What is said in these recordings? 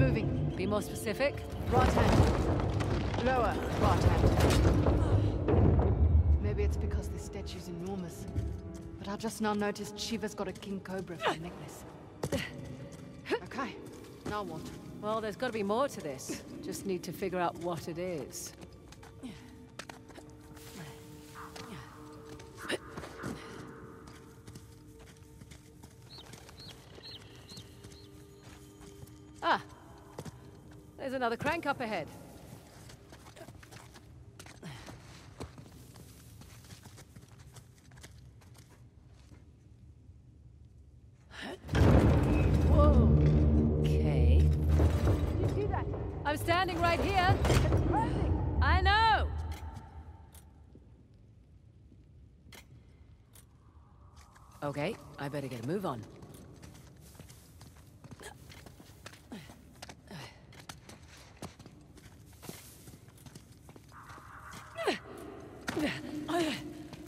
moving. Be more specific. Right hand. Lower. Right hand. Maybe it's because this statue's enormous. But I just now noticed Shiva's got a king cobra for a necklace. Okay, now what? Well, there's got to be more to this. Just need to figure out what it is. Another crank up ahead. Okay. I'm standing right here. I know. Okay, I better get a move on.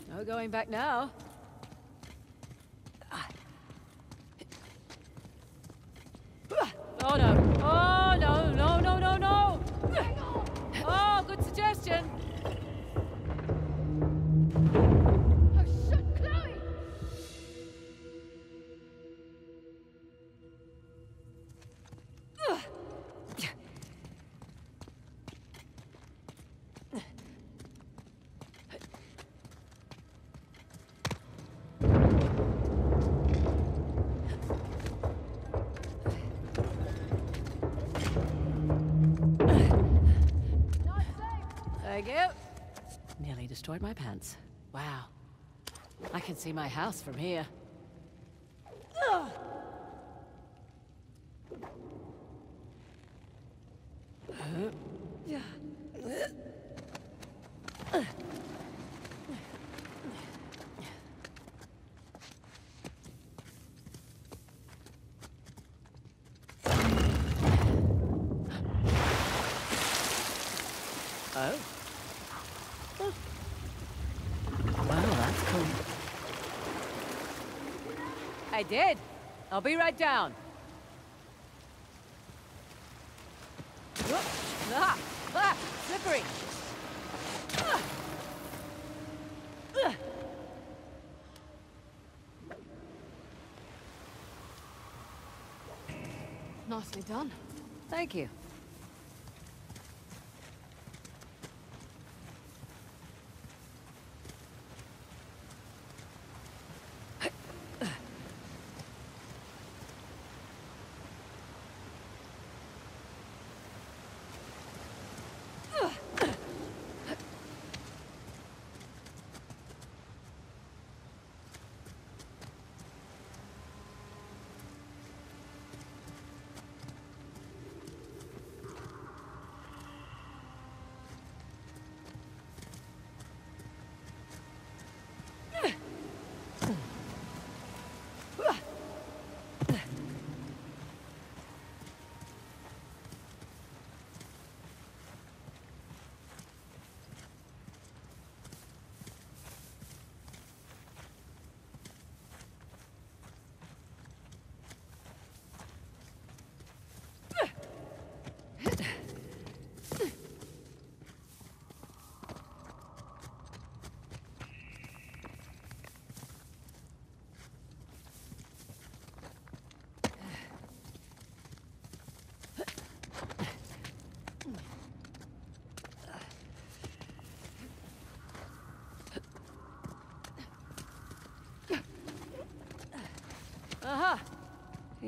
No going back now. Nearly destroyed my pants. Wow. I can see my house from here. Oh. Well, that's cool. I did. I'll be right down. Ah, ah, slippery. Ah. Nicely done. Thank you.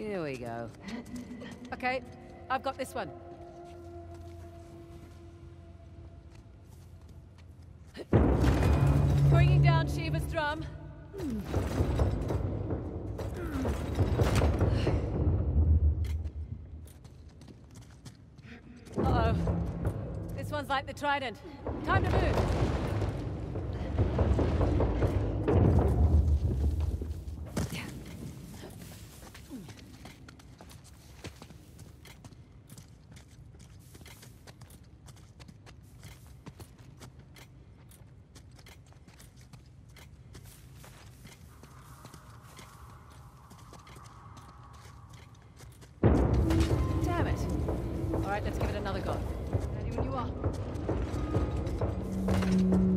Here we go. Okay, I've got this one. Bringing down Shiva's drum. Uh-oh. This one's like the trident. Time to move. Right, let's give it another go. Ready when you are.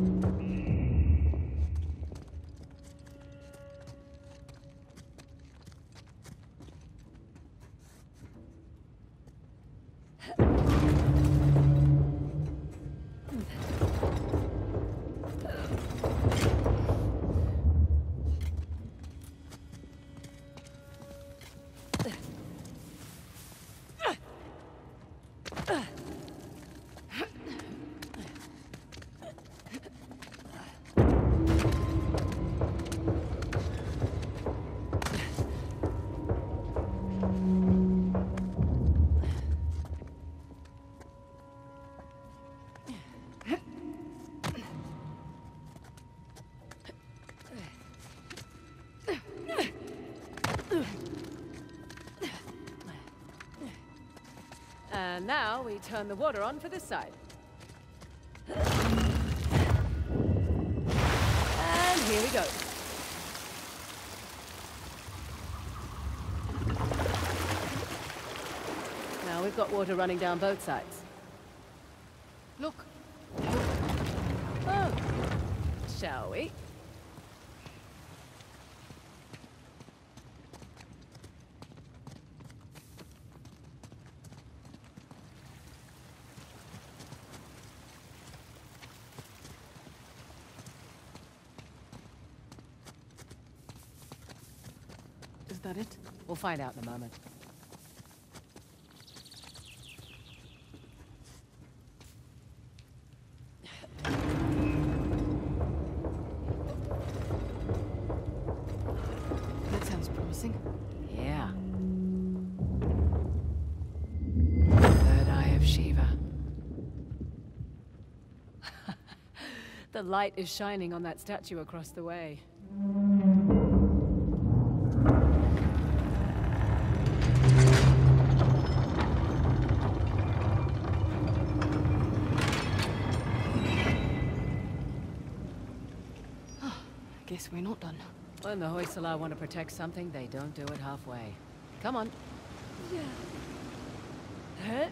And now we turn the water on for this side. And here we go. Now we've got water running down both sides. Look, Oh, shall we? is that it? We'll find out in a moment. That sounds promising. Yeah. Third eye of Shiva. the light is shining on that statue across the way. When the Hoysala want to protect something, they don't do it halfway. Come on. Yeah. Huh?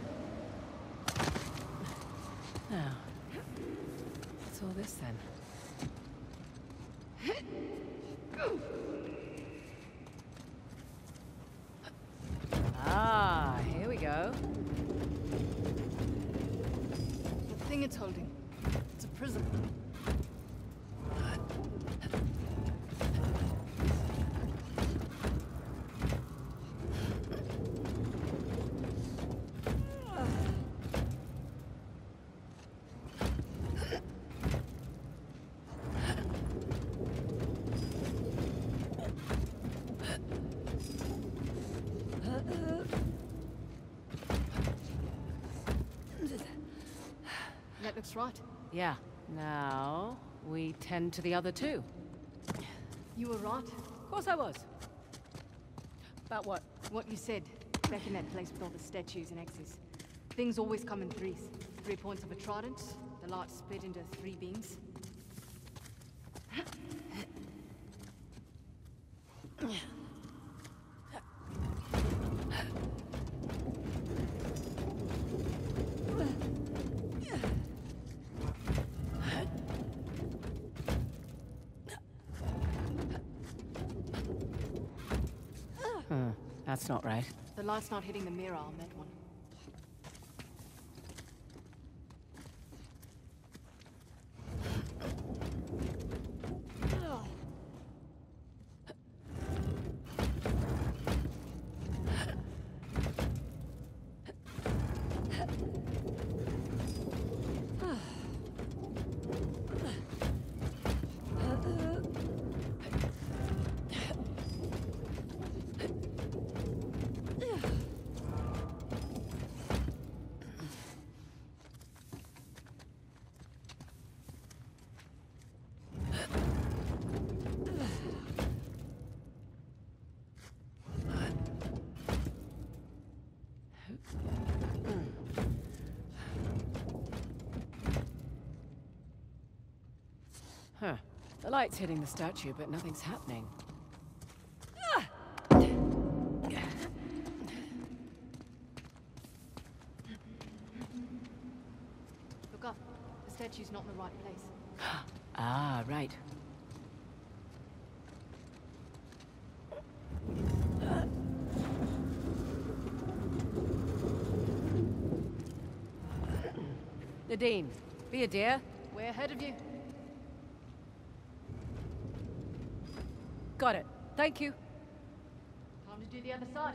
Now, what's all this then? Ah, here we go. The thing it's holding. It's a prism. That looks right. Yeah. Now, we tend to the other two. You were right. Of course I was. About what? What you said, back in that place with all the statues and axes. Things always come in threes. Three points of a trident, the light split into three beams. Hmm, that's not right. The light's not hitting the mirror on that one. Light's hitting the statue, but nothing's happening. Look up. The statue's not in the right place. ah, right. Nadine, be a dear. We're ahead of you. Got it. Thank you. Time to do the other side.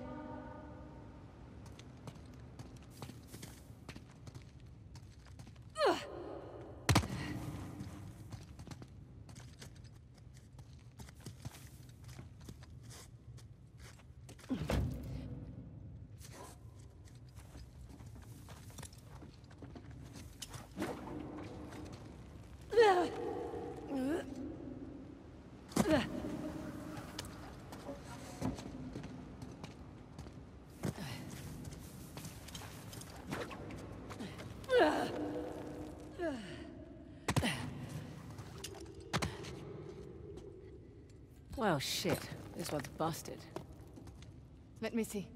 Well, shit. This one's busted. Let me see.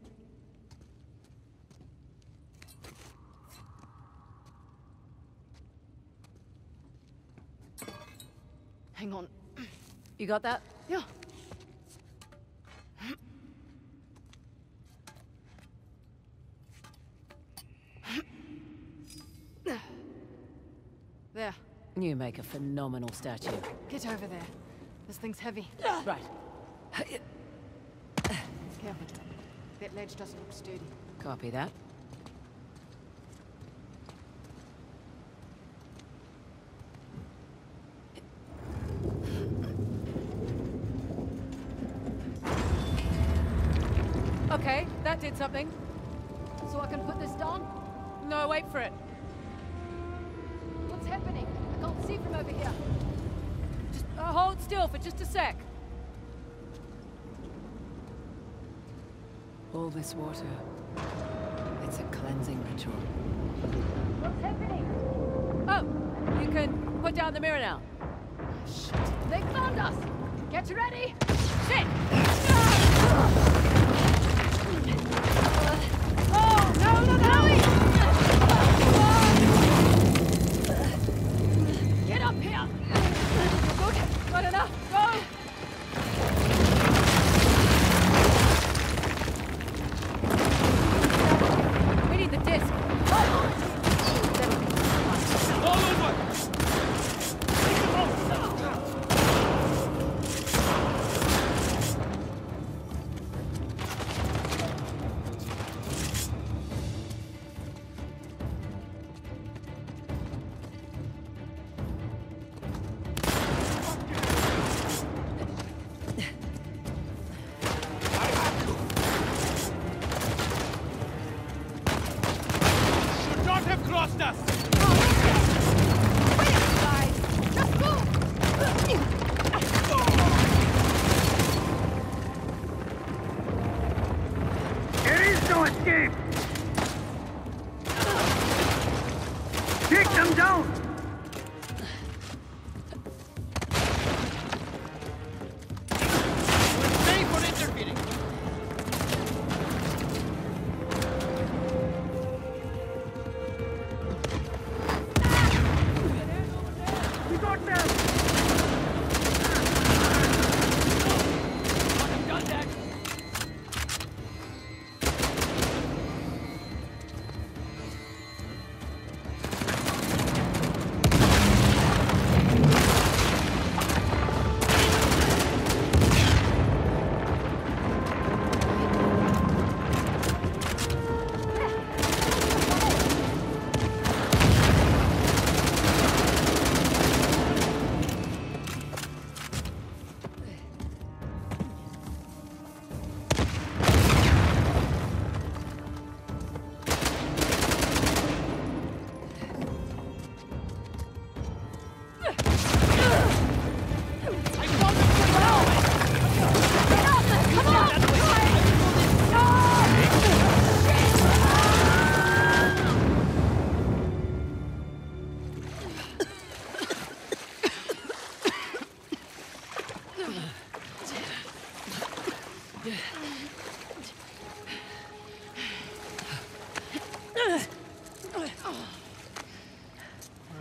Hang on. You got that? Yeah. There. You make a phenomenal statue. Get over there. This thing's heavy. Right. Careful. That ledge doesn't look sturdy. Copy that. Okay, that did something. So I can put this down? No, wait for it. What's happening? I can't see from over here. Uh, hold still for just a sec. All this water. It's a cleansing ritual. What's happening? Oh, you can put down the mirror now. Shit. They found us! Get ready! Shit! Oh, no, no, no!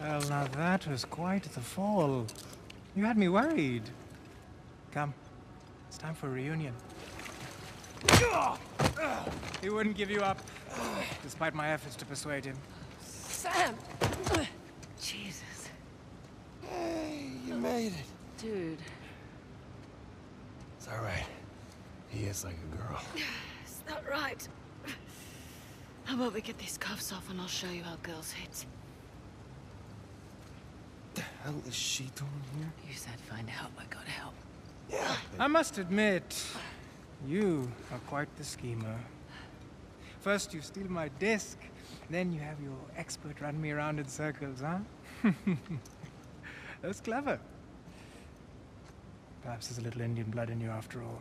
Well, now that was quite the fall. You had me worried. Come, it's time for a reunion. He wouldn't give you up, despite my efforts to persuade him. Sam! Jesus. Hey, you made it. Dude. It's all right. He is like a girl. It's not right. How about we get these cuffs off and I'll show you how girls hit. The hell is she doing here? You said find help, I gotta help. Yeah. I must admit, you are quite the schemer. First you steal my disc, then you have your expert run me around in circles, huh? That's clever. Perhaps there's a little Indian blood in you after all.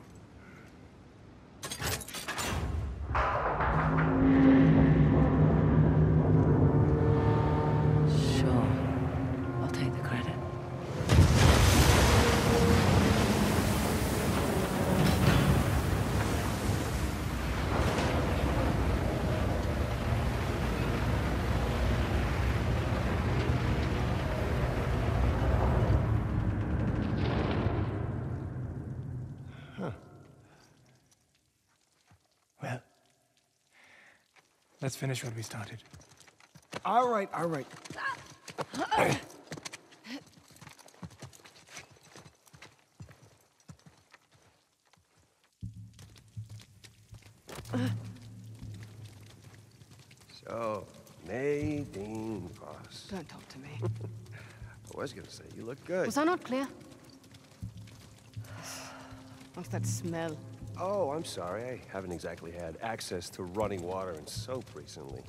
Let's finish what we started. All right, all right. so, Nadine Voss. Don't talk to me. I was gonna say, you look good. Was I not clear? What's that smell? Oh, I'm sorry. I haven't exactly had access to running water and soap recently.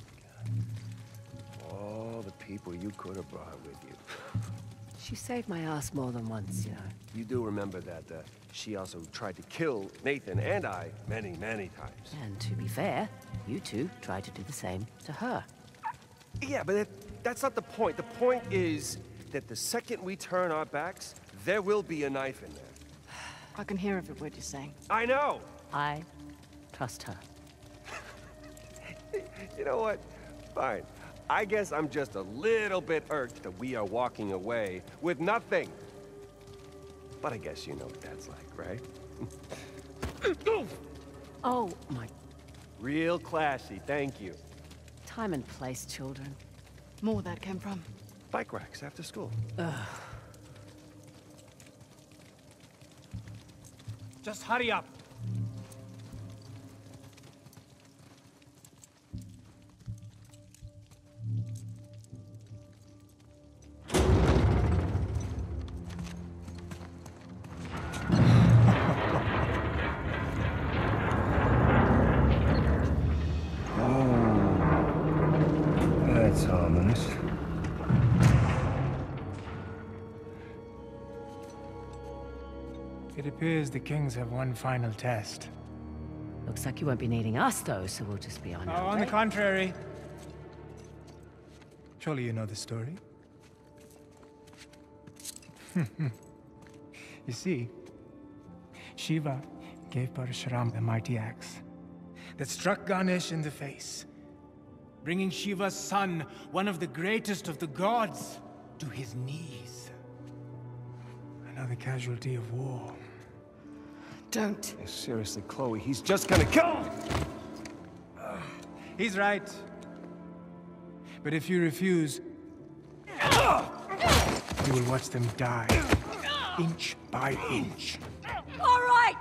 All the people you could have brought with you. She saved my ass more than once, you know. You do remember that uh, she also tried to kill Nathan and I many, many times. And to be fair, you two tried to do the same to her. Yeah, but that, that's not the point. The point is that the second we turn our backs, there will be a knife in there. I can hear every word you're saying. I know! I trust her. You know what? Fine. I guess I'm just a little bit irked that we are walking away with nothing. But I guess you know what that's like, right? Oh, my Real classy, thank you. time and place, children. More where that came from. Bike racks after school. Just hurry up. It appears the kings have one final test. Looks like you won't be needing us, though, so we'll just be on Oh, our on the contrary. Surely you know the story. you see, Shiva gave Parashuram the mighty axe that struck Ganesh in the face, bringing Shiva's son, one of the greatest of the gods, to his knees. Another casualty of war. Don't. Seriously, Chloe, he's just gonna kill him! He's right. But if you refuse, you will watch them die, inch by inch. All right!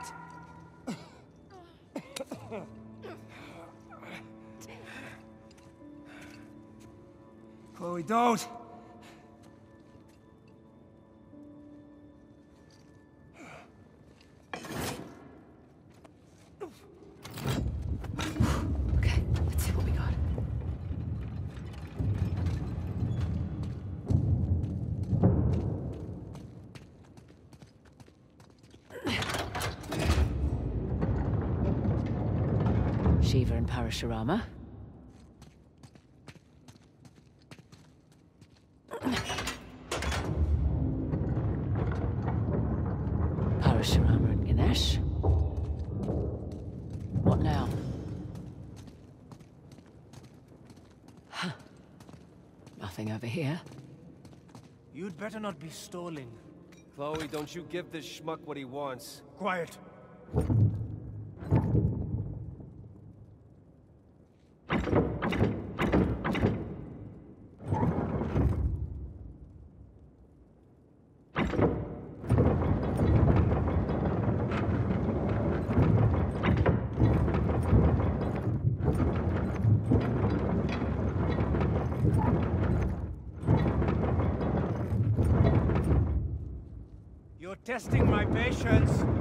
Chloe, don't! Shiva and Parashurama. Parashurama and Ganesh. What now? Huh. Nothing over here. You'd better not be stalling. Chloe, don't you give this schmuck what he wants. Quiet. You're testing my patience.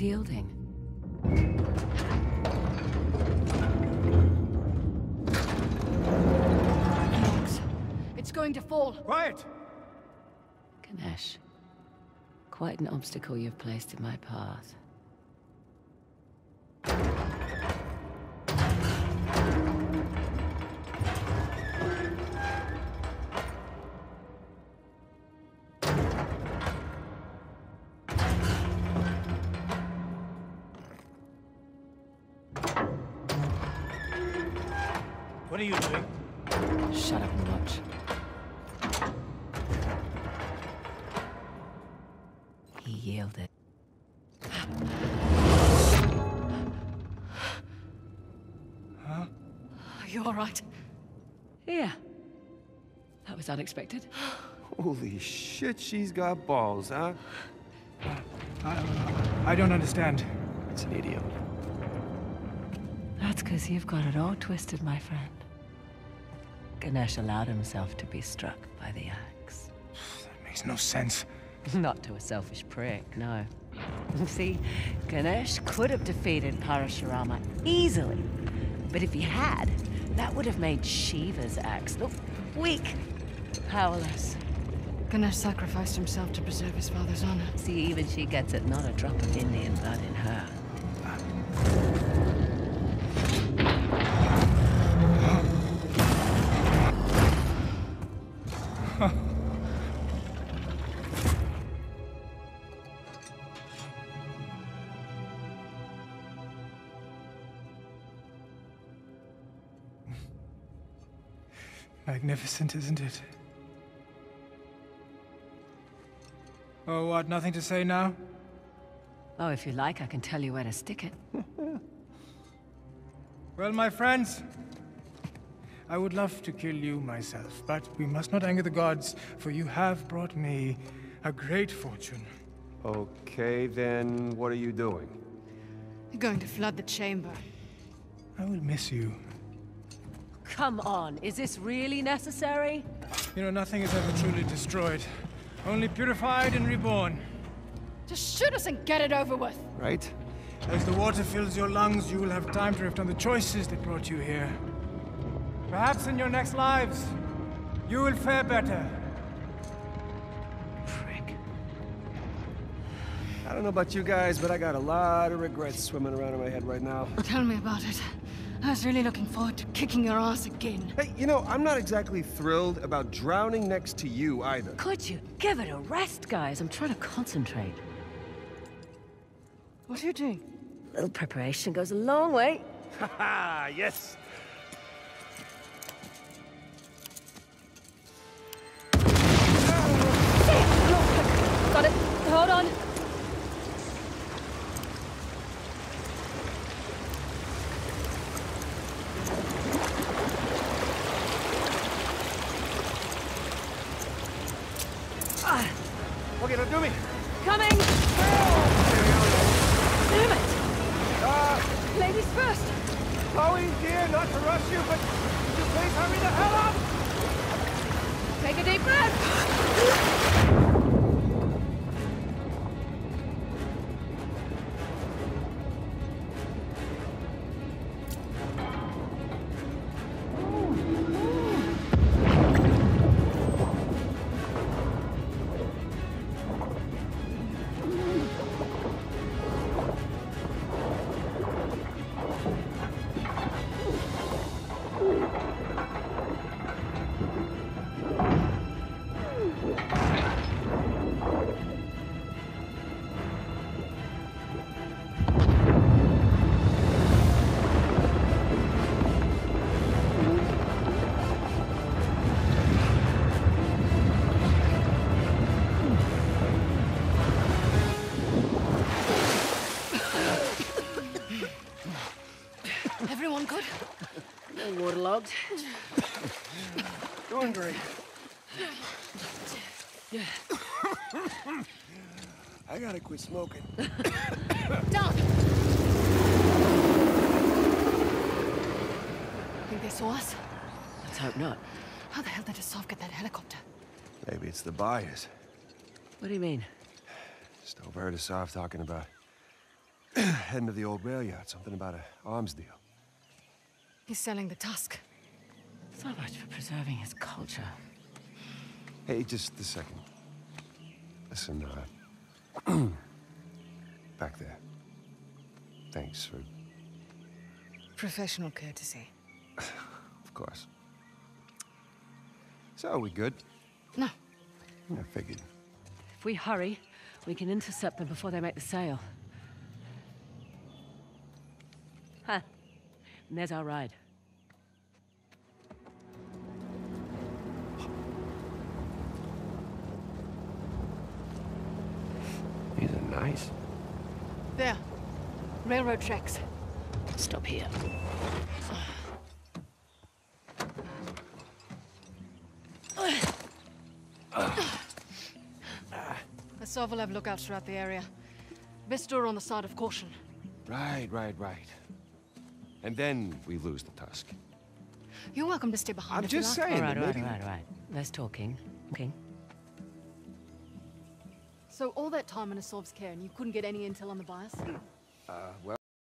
Yielding. It's going to fall. Quiet! Ganesh, quite an obstacle you've placed in my path. What are you doing? Shut up and watch. He yielded. Are you all right? Yeah. That was unexpected. Holy shit, she's got balls, huh? Uh, I don't understand. It's an idiot. That's because you've got it all twisted, my friend. Ganesh allowed himself to be struck by the axe. That makes no sense. Not to a selfish prick, no. See, Ganesh could have defeated Parashurama easily. But if he had, that would have made Shiva's axe look weak, powerless. Ganesh sacrificed himself to preserve his father's honor. See, even she gets it, not a drop of Indian blood in her. Uh, isn't it? Oh, what? Nothing to say now? Oh, if you like, I can tell you where to stick it. Well, my friends, I would love to kill you myself, but we must not anger the gods, for you have brought me a great fortune. Okay, then what are you doing? You're going to flood the chamber. I will miss you. Come on, is this really necessary? You know, nothing is ever truly destroyed, only purified and reborn. Just shoot us and get it over with. Right? As the water fills your lungs, you will have time to reflect on the choices that brought you here. Perhaps in your next lives, you will fare better. Prick. I don't know about you guys, but I got a lot of regrets swimming around in my head right now. Tell me about it. I was really looking forward to kicking your ass again. Hey, you know, I'm not exactly thrilled about drowning next to you either. Could you give it a rest, guys? I'm trying to concentrate. What are you doing? little preparation goes a long way. Ah, yes. Got it. Hold on. Do me. Waterlogged. Doing great. I gotta quit smoking. Down! Think they saw us? Let's hope not. How the hell did Asav get that helicopter? Maybe it's the buyers. What do you mean? Just overheard Asav talking about Heading to the old rail yard. Something about an arms deal. He's selling the tusk. So much for preserving his culture. Hey, just a second. Listen, uh... back there. Thanks for... Professional courtesy. Of course. So, are we good? No, I figured. If we hurry, we can intercept them before they make the sale. Huh. And there's our ride. These are nice. there. Railroad tracks. Stop here. Asav will have lookouts throughout the area. Best door on the side of caution. Right, right, right. And then we lose the tusk. You're welcome to stay behind I'm just saying. All right, that all right, maybe- all right, all right. Less talking. Okay. So all that time in Asav's care and you couldn't get any intel on the bias? Uh, well,